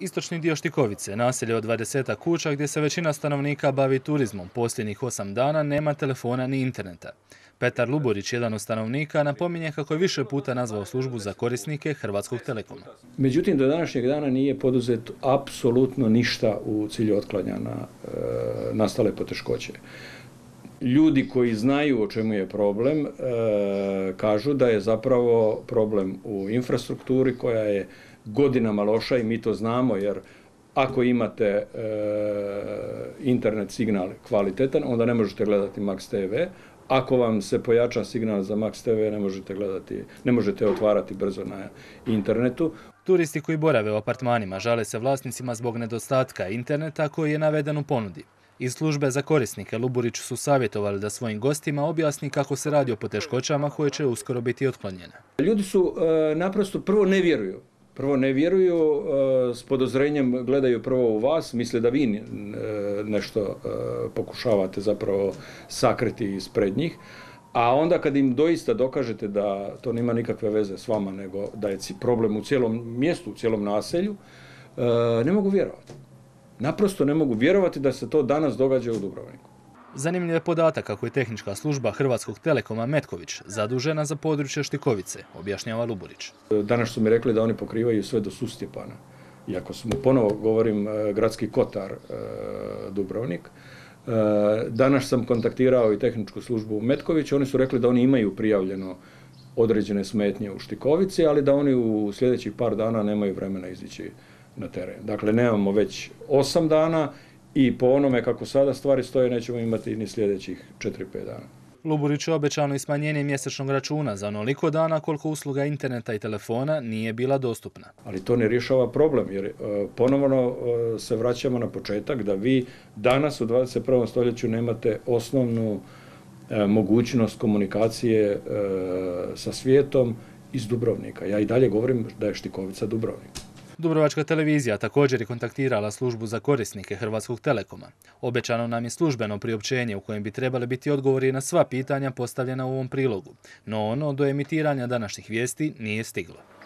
Istočni dio Štikovice, naselje od 20 kuća gdje se većina stanovnika bavi turizmom. Posljednjih osam dana nema telefona ni interneta. Petar Luborić, jedan od stanovnika, napominje kako je više puta nazvao službu za korisnike Hrvatskog telekoma. Međutim, do današnjeg dana nije poduzet apsolutno ništa u cilju otklanjanja e, nastale poteškoće. Ljudi koji znaju o čemu je problem e, kažu da je zapravo problem u infrastrukturi koja je godinama loša i mi to znamo jer ako imate e, internet signal kvalitetan, onda ne možete gledati Max TV. Ako vam se pojača signal za Max TV, ne možete gledati, ne možete otvarati brzo na internetu. Turisti koji borave u apartmanima žale se vlasnicima zbog nedostatka interneta koji je naveden u ponudi. Iz službe za korisnike Luburić su savjetovali da svojim gostima objasni kako se radi o poteškoćama koje će uskoro biti otklonjene. Ljudi su e, naprosto prvo ne vjeruju prvo ne vjeruju, e, s podozrenjem gledaju prvo u vas, misle da vi e, nešto pokušavate zapravo sakriti ispred njih, a onda kad im doista dokažete da to nema nikakve veze s vama, nego da je problem u cijelom mjestu, u cijelom naselju, ne mogu vjerovati. Naprosto ne mogu vjerovati da se to danas događa u Dubrovniku. Zanimljiv je podatak kako je tehnička služba Hrvatskog telekoma Metković zadužena za područje Štikovice, objašnjava Luburić. Danas su mi rekli da oni pokrivaju sve do Sustjepana. Iako smo ponovo govorim e, gradski kotar e, Dubrovnik. E, danas sam kontaktirao i tehničku službu u Metković. Oni su rekli da oni imaju prijavljeno određene smetnje u Štikovici, ali da oni u sljedećih par dana nemaju vremena izići na teren. Dakle, nemamo već osam dana i po onome kako sada stvari stoje nećemo imati ni sljedećih 4-5 dana. Luburić je obećano i smanjenje mjesečnog računa za onoliko dana koliko usluga interneta i telefona nije bila dostupna. Ali to ne rješava problem jer e, ponovno e, se vraćamo na početak da vi danas u 21. stoljeću nemate osnovnu e, mogućnost komunikacije sa svijetom iz Dubrovnika. Ja i dalje govorim da je Štikovica Dubrovnik. Dubrovačka televizija također je kontaktirala službu za korisnike Hrvatskog telekoma. Obećano nam je službeno priopćenje u kojem bi trebali biti odgovori na sva pitanja postavljena u ovom prilogu, no ono do emitiranja današnjih vijesti nije stiglo.